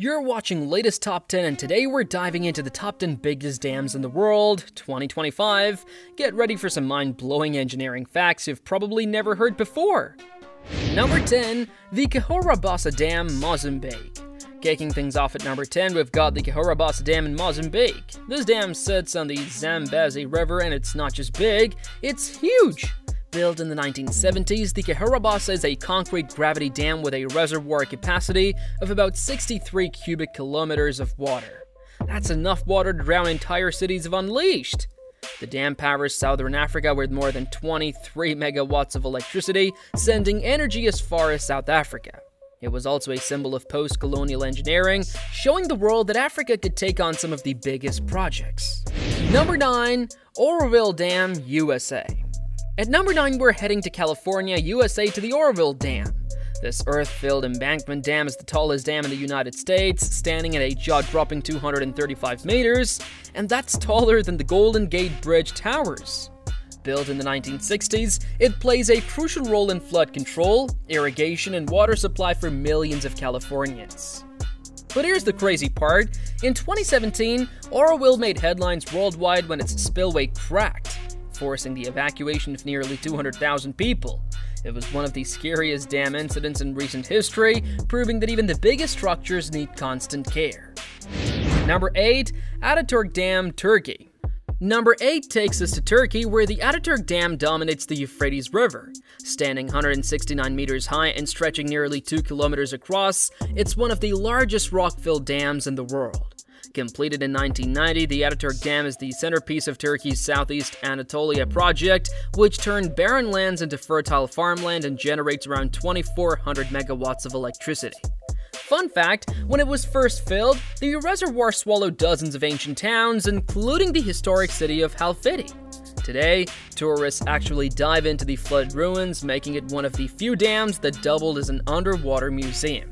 You're watching latest top 10 and today we're diving into the top 10 biggest dams in the world 2025. Get ready for some mind-blowing engineering facts you've probably never heard before. Number 10, the Cahora Bassa Dam, Mozambique. Kicking things off at number 10, we've got the Cahora Bassa Dam in Mozambique. This dam sits on the Zambezi River and it's not just big, it's huge. Built in the 1970s, the Cahora Bassa is a concrete gravity dam with a reservoir capacity of about 63 cubic kilometers of water. That's enough water to drown entire cities if unleashed. The dam powers southern Africa with more than 23 megawatts of electricity, sending energy as far as South Africa. It was also a symbol of post colonial engineering, showing the world that Africa could take on some of the biggest projects. Number 9 Oroville Dam, USA. At number 9, we're heading to California, USA to the Oroville Dam. This earth filled embankment dam is the tallest dam in the United States, standing at a jaw dropping 235 meters, and that's taller than the Golden Gate Bridge towers. Built in the 1960s, it plays a crucial role in flood control, irrigation, and water supply for millions of Californians. But here's the crazy part in 2017, Oroville made headlines worldwide when its spillway cracked forcing the evacuation of nearly 200,000 people. It was one of the scariest dam incidents in recent history, proving that even the biggest structures need constant care. Number 8. Ataturk Dam, Turkey. Number 8 takes us to Turkey, where the Ataturk Dam dominates the Euphrates River. Standing 169 meters high and stretching nearly 2 kilometers across, it's one of the largest rock-filled dams in the world. Completed in 1990, the Ataturk Dam is the centerpiece of Turkey's Southeast Anatolia project, which turned barren lands into fertile farmland and generates around 2,400 megawatts of electricity. Fun fact, when it was first filled, the reservoir swallowed dozens of ancient towns, including the historic city of Halfeti. Today, tourists actually dive into the flooded ruins, making it one of the few dams that doubled as an underwater museum.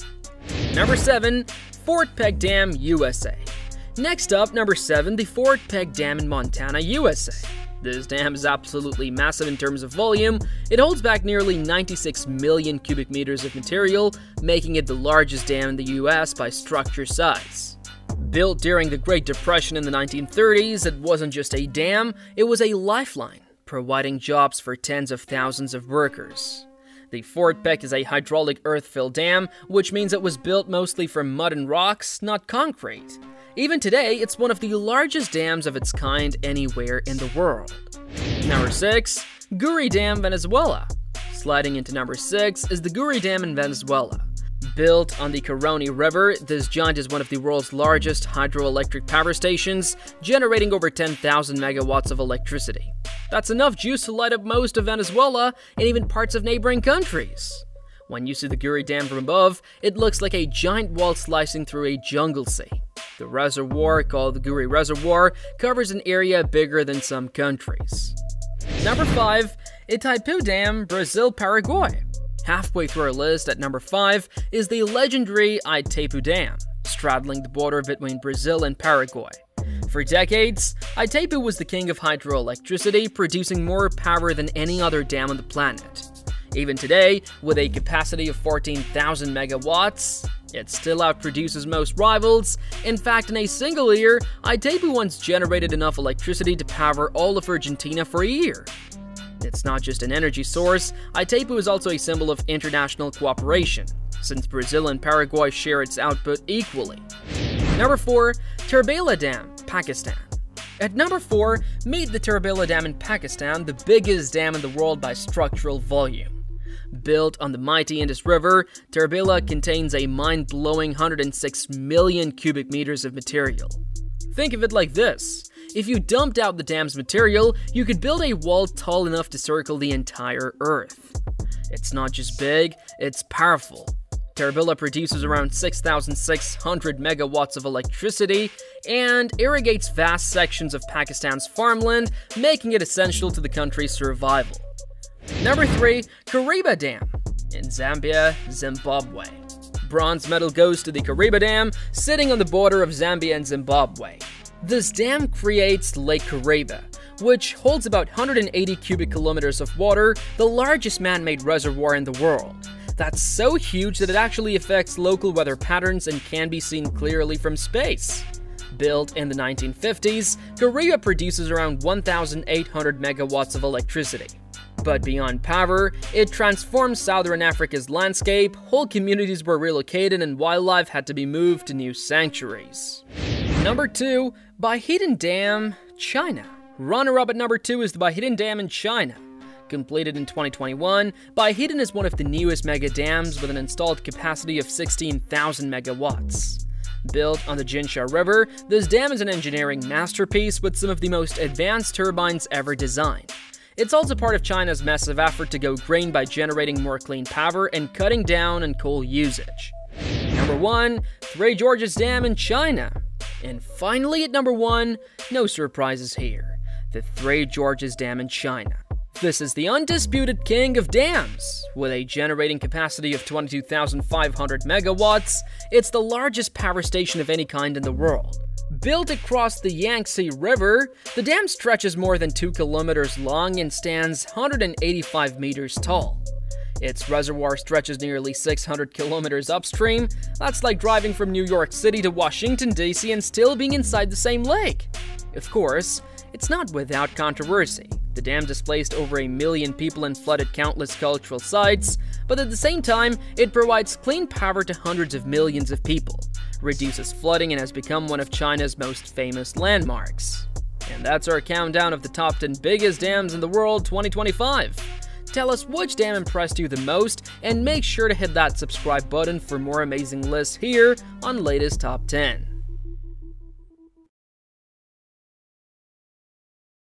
Number 7. Fort Peck Dam, USA. Next up, number 7, the Fort Peck Dam in Montana, USA. This dam is absolutely massive in terms of volume. It holds back nearly 96 million cubic meters of material, making it the largest dam in the US by structure size. Built during the Great Depression in the 1930s, it wasn't just a dam, it was a lifeline, providing jobs for tens of thousands of workers. The Fort Peck is a hydraulic earth-filled dam, which means it was built mostly from mud and rocks, not concrete. Even today, it's one of the largest dams of its kind anywhere in the world. Number 6. Guri Dam, Venezuela. Sliding into number 6 is the Guri Dam in Venezuela. Built on the Caroni River, this giant is one of the world's largest hydroelectric power stations, generating over 10,000 megawatts of electricity. That's enough juice to light up most of Venezuela and even parts of neighboring countries. When you see the Guri Dam from above, it looks like a giant wall slicing through a jungle sea. The reservoir, called the Guri Reservoir, covers an area bigger than some countries. Number 5. Itaipu Dam, Brazil, Paraguay. Halfway through our list at number 5 is the legendary Itaipu Dam, straddling the border between Brazil and Paraguay. For decades, Itaipu was the king of hydroelectricity, producing more power than any other dam on the planet. Even today, with a capacity of 14,000 megawatts, it still outproduces most rivals. In fact, in a single year, Itaipu once generated enough electricity to power all of Argentina for a year. It's not just an energy source, Itaipu is also a symbol of international cooperation, since Brazil and Paraguay share its output equally. Number 4. Tarbela Dam, Pakistan. At number 4, meet the Tarbela Dam in Pakistan, the biggest dam in the world by structural volume. Built on the mighty Indus River, Tarbela contains a mind-blowing 106 million cubic meters of material. Think of it like this. If you dumped out the dam's material, you could build a wall tall enough to circle the entire Earth. It's not just big, it's powerful. Tarbela produces around 6,600 megawatts of electricity and irrigates vast sections of Pakistan's farmland, making it essential to the country's survival. Number 3. Kariba Dam in Zambia, Zimbabwe. Bronze medal goes to the Kariba Dam, sitting on the border of Zambia and Zimbabwe. This dam creates Lake Kariba, which holds about 180 cubic kilometers of water, the largest man-made reservoir in the world. that's so huge that it actually affects local weather patterns and can be seen clearly from space. Built in the 1950s, Kariba produces around 1,800 megawatts of electricity. But beyond power, it transformed southern Africa's landscape, whole communities were relocated, and wildlife had to be moved to new sanctuaries. Number 2. Baihetan Dam, China. Runner-up at number 2 is the Baihetan Dam in China. Completed in 2021, Baihetan is one of the newest mega dams with an installed capacity of 16,000 megawatts. Built on the Jinsha River, this dam is an engineering masterpiece with some of the most advanced turbines ever designed. It's also part of China's massive effort to go green by generating more clean power and cutting down on coal usage. Number 1. Three Gorges Dam in China. And finally at number 1, no surprises here, the Three Gorges Dam in China. This is the undisputed king of dams. With a generating capacity of 22,500 megawatts, it's the largest power station of any kind in the world. Built across the Yangtze River, the dam stretches more than 2 kilometers long and stands 185 meters tall. Its reservoir stretches nearly 600 kilometers upstream. That's like driving from New York City to Washington, D.C. and still being inside the same lake. Of course, it's not without controversy. The dam displaced over a million people and flooded countless cultural sites, but at the same time, it provides clean power to hundreds of millions of people, reduces flooding, and has become one of China's most famous landmarks. And that's our countdown of the top 10 biggest dams in the world 2025. Tell us which dam impressed you the most, and make sure to hit that subscribe button for more amazing lists here on Latest Top 10.